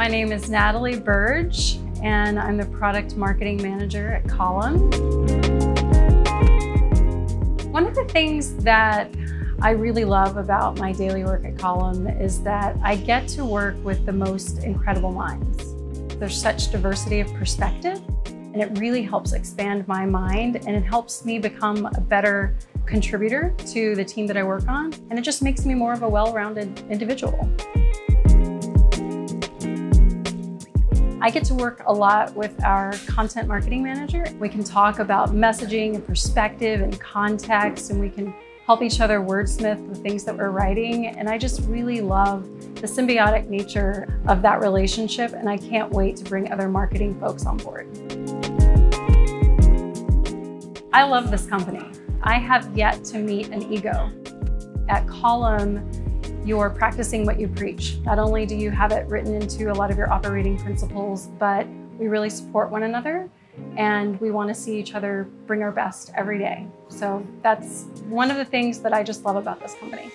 My name is Natalie Burge, and I'm the Product Marketing Manager at Column. One of the things that I really love about my daily work at Column is that I get to work with the most incredible minds. There's such diversity of perspective, and it really helps expand my mind and it helps me become a better contributor to the team that I work on. And it just makes me more of a well-rounded individual. I get to work a lot with our content marketing manager. We can talk about messaging and perspective and context, and we can help each other wordsmith the things that we're writing. And I just really love the symbiotic nature of that relationship. And I can't wait to bring other marketing folks on board. I love this company. I have yet to meet an ego. At Column, you're practicing what you preach. Not only do you have it written into a lot of your operating principles, but we really support one another and we want to see each other bring our best every day. So that's one of the things that I just love about this company.